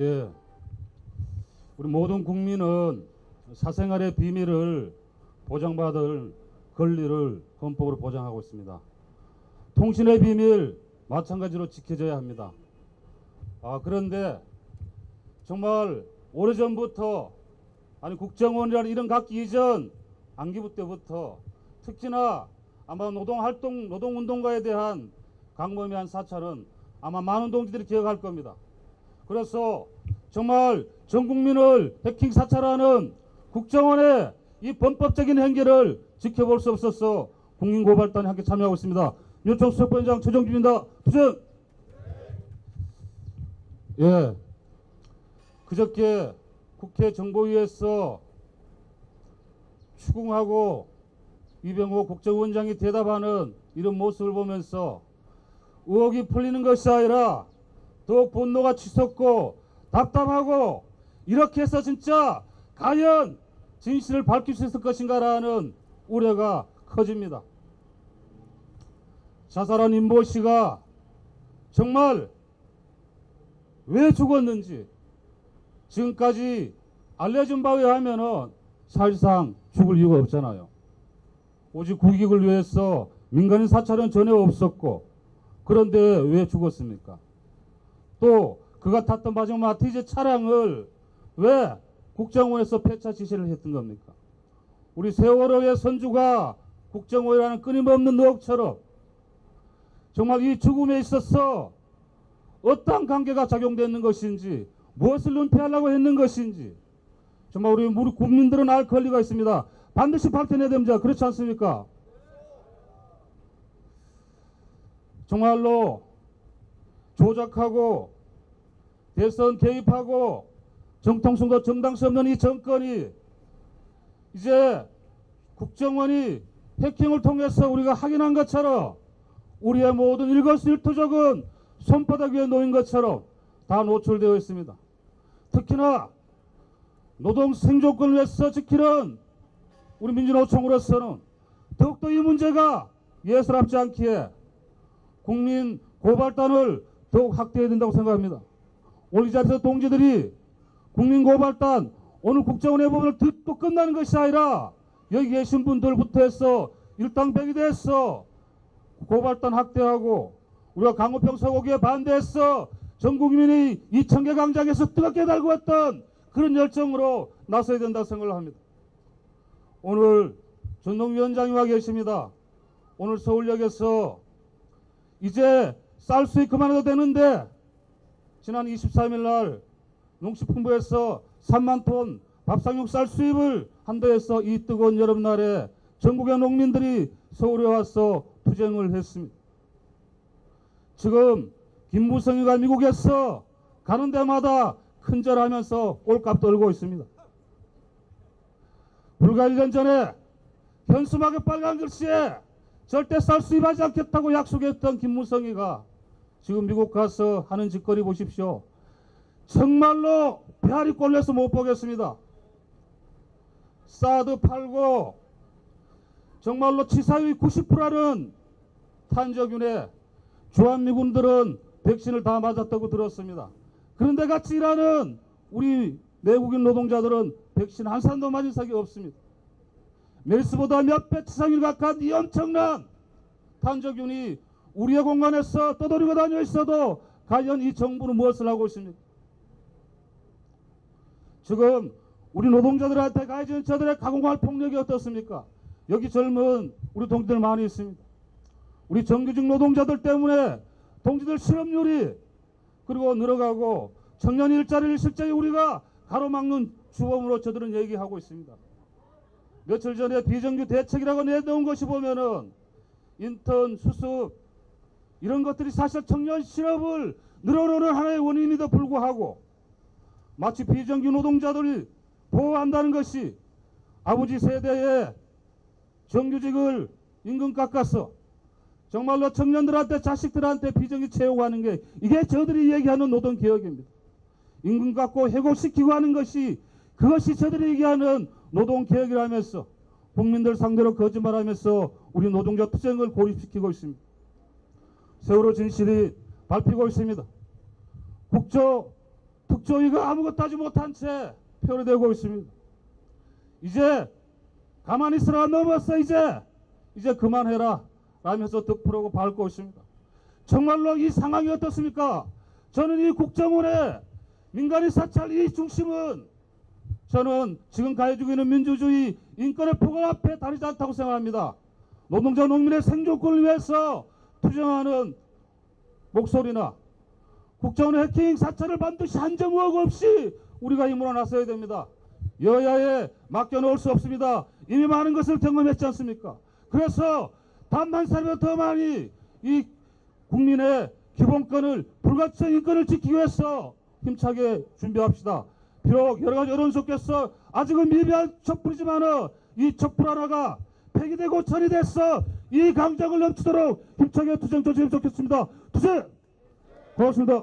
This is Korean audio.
예. 우리 모든 국민은 사생활의 비밀을 보장받을 권리를 헌법으로 보장하고 있습니다. 통신의 비밀 마찬가지로 지켜져야 합니다. 아, 그런데 정말 오래전부터 아니 국정원이라는 이런 갖기 이전 안기부 때부터 특히나 아마 노동활동 노동운동가에 대한 강범위한 사찰은 아마 많은 동지들이 기억할 겁니다. 그래서 정말 전 국민을 해킹 사찰하는 국정원의 이 범법적인 행위를 지켜볼 수 없어서 국민고발단에 함께 참여하고 있습니다. 요청 수석부원장 최정주입니다. 부정. 예. 그저께 국회 정보위에서 추궁하고 이병호 국정원장이 대답하는 이런 모습을 보면서 의혹이 풀리는 것이 아니라 더욱 분노가 치솟고 답답하고 이렇게 해서 진짜 과연 진실을 밝힐 수 있을 것인가라는 우려가 커집니다. 자살한 임보 씨가 정말 왜 죽었는지 지금까지 알려진 바에 의하면은 사실상 죽을 이유가 없잖아요. 오직 국익을 위해서 민간인 사찰은 전혀 없었고 그런데 왜 죽었습니까? 또 그가 탔던 마지막 마티즈 차량을 왜 국정원에서 폐차 지시를 했던 겁니까? 우리 세월호의 선주가 국정원이라는 끊임없는 의혹처럼 정말 이 죽음에 있어서 어떠한 관계가 작용되는 것인지 무엇을 은폐하려고 했는 것인지 정말 우리 우리 국민들은 알 권리가 있습니다. 반드시 밝혀내야 됩니다. 그렇지 않습니까? 정말로 조작하고 대선 개입하고 정통성도 정당성 없는 이 정권이 이제 국정원이 해킹을 통해서 우리가 확인한 것처럼 우리의 모든 일거수일투족은 손바닥 위에 놓인 것처럼 다 노출되어 있습니다. 특히나 노동 생존권을 위해서 지키는 우리 민주노총으로서는 더욱더 이 문제가 예사롭지 않기에 국민 고발단을 더욱 확대해야 된다고 생각합니다. 오늘 이 자리에서 동지들이 국민 고발단 오늘 국정원의 법을 듣고 끝나는 것이 아니라 여기 계신 분들부터 해서 일당백이 돼서 고발단 확대하고 우리가 강호평 서고기에 반대해서 전 국민이 이청계 강장에서 뜨겁게 달구었던 그런 열정으로 나서야 된다고 생각을 합니다. 오늘 전동위원장이 와 계십니다. 오늘 서울역에서 이제 쌀 수입 그만해도 되는데 지난 23일 날 농식품부에서 3만 톤 밥상용 쌀 수입을 한다해서 이 뜨거운 여름날에 전국의 농민들이 서울에 와서 투쟁을 했습니다. 지금 김무성이가 미국에서 가는 데마다 큰절하면서 꼴값 떨고 있습니다. 불과 1년 전에 현수막에 빨간 글씨에 절대 쌀 수입하지 않겠다고 약속했던 김무성이가 지금 미국 가서 하는 짓거리 보십시오. 정말로 배알이 꼴려서 못 보겠습니다. 사드 팔고 정말로 치사율 90%라는 탄저균에 주한미군들은 백신을 다 맞았다고 들었습니다. 그런데 같이 일하는 우리 내국인 노동자들은 백신 한 산도 맞은 적이 없습니다. 메르스보다 몇 배 치사율 가까운 이 엄청난 탄저균이 우리의 공간에서 떠돌이고 다녀 있어도 과연 이 정부는 무엇을 하고 있습니까? 지금 우리 노동자들한테 가해진 저들의 가공할 폭력이 어떻습니까? 여기 젊은 우리 동지들 많이 있습니다. 우리 정규직 노동자들 때문에 동지들 실업률이 그리고 늘어가고 청년 일자리를 실제 우리가 가로막는 주범으로 저들은 얘기하고 있습니다. 며칠 전에 비정규 대책이라고 내놓은 것이 보면은 인턴 수습 이런 것들이 사실 청년 실업을 늘어놓는 하나의 원인에도 불구하고 마치 비정규 노동자들을 보호한다는 것이 아버지 세대의 정규직을 임금 깎아서 정말로 청년들한테 자식들한테 비정규 채용하는 게 이게 저들이 얘기하는 노동개혁입니다. 임금 깎고 해고시키고 하는 것이 그것이 저들이 얘기하는 노동개혁이라면서 국민들 상대로 거짓말하면서 우리 노동자 투쟁을 고립시키고 있습니다. 세월호 진실이 밟히고 있습니다. 국조 특조위가 아무것도 하지 못한 채 표현되고 있습니다. 이제 가만히 있으라 넘었어 이제 이제 그만해라 라면서 득표라고 밟고 있습니다. 정말로 이 상황이 어떻습니까? 저는 이 국정원의 민간인 사찰 이 중심은 저는 지금 가해지고 있는 민주주의 인권의 포괄 앞에 다르지 않다고 생각합니다. 노동자 농민의 생존권을 위해서 투쟁하는 목소리나 국정원 해킹 사찰을 반드시 한점 의혹 없이 우리가 힘으로 나서야 됩니다. 여야에 맡겨놓을 수 없습니다. 이미 많은 것을 경험했지 않습니까? 그래서 단 한 사람이 더 많이 이 국민의 기본권을 불가치한 인권을 지키기 위해서 힘차게 준비합시다. 비록 여러 가지 어려운 속에서 아직은 미비한 촛불이지만은 이 촛불 하나가 폐기되고 처리돼서 이 강장을 넘치도록 힘차게 투쟁 조치했으면 좋겠습니다. 투쟁! 고맙습니다.